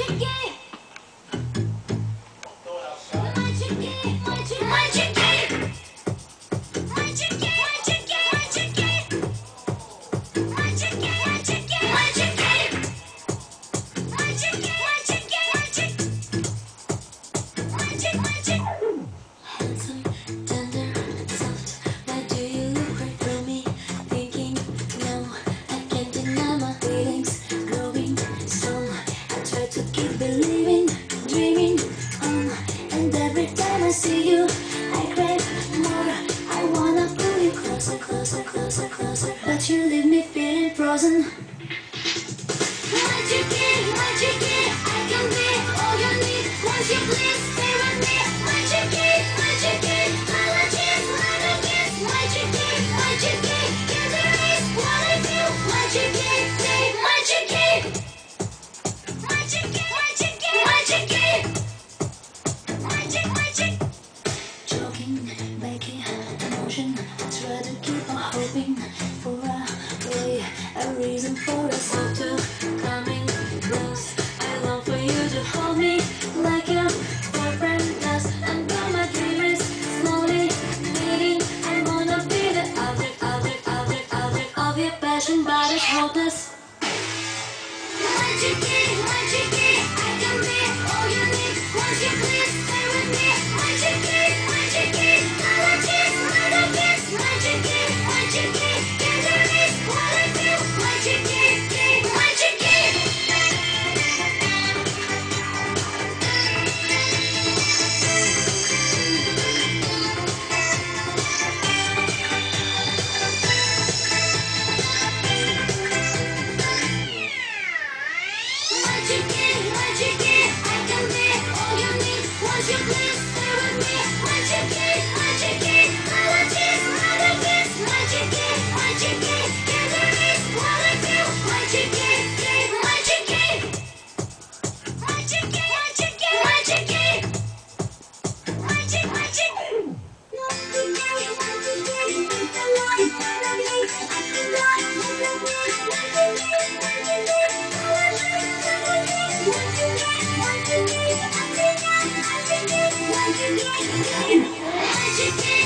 chicken. But you leave me feeling frozen. hoping for a way, a reason for us all to coming close. I long for you to hold me like your boyfriend does, and though my dream is slowly fading, I wanna be the object, object, object, object of your passion, but it's hopeless. Once you get it, you get I can be all you need. Once you please. Did you.